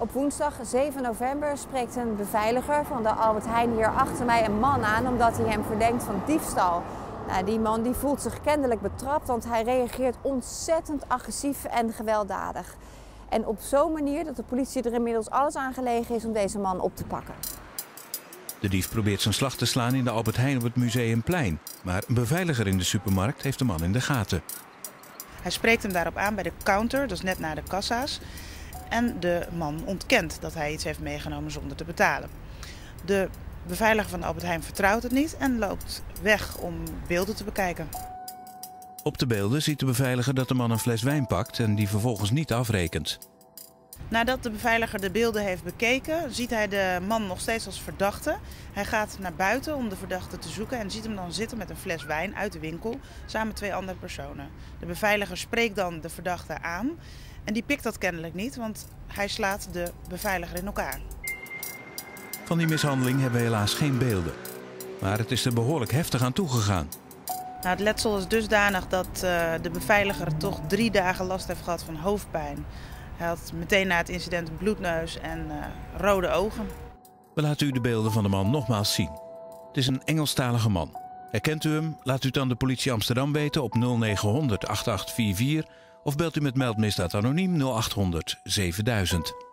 Op woensdag 7 november spreekt een beveiliger van de Albert Heijn hier achter mij een man aan omdat hij hem verdenkt van diefstal. Nou, die man die voelt zich kennelijk betrapt, want hij reageert ontzettend agressief en gewelddadig. En op zo'n manier dat de politie er inmiddels alles aan gelegen is om deze man op te pakken. De dief probeert zijn slag te slaan in de Albert Heijn op het Museumplein. Maar een beveiliger in de supermarkt heeft de man in de gaten. Hij spreekt hem daarop aan bij de counter, dat is net na de kassa's. En de man ontkent dat hij iets heeft meegenomen zonder te betalen. De beveiliger van Albert Heijn vertrouwt het niet en loopt weg om beelden te bekijken. Op de beelden ziet de beveiliger dat de man een fles wijn pakt en die vervolgens niet afrekent. Nadat de beveiliger de beelden heeft bekeken, ziet hij de man nog steeds als verdachte. Hij gaat naar buiten om de verdachte te zoeken en ziet hem dan zitten met een fles wijn uit de winkel samen met twee andere personen. De beveiliger spreekt dan de verdachte aan en die pikt dat kennelijk niet, want hij slaat de beveiliger in elkaar. Van die mishandeling hebben we helaas geen beelden. Maar het is er behoorlijk heftig aan toegegaan. Nou, het letsel is dusdanig dat uh, de beveiliger toch drie dagen last heeft gehad van hoofdpijn. Hij had meteen na het incident een bloedneus en uh, rode ogen. We laten u de beelden van de man nogmaals zien. Het is een Engelstalige man. Herkent u hem? Laat u het aan de politie Amsterdam weten op 0900 8844 of belt u met meldmisdaad anoniem 0800 7000.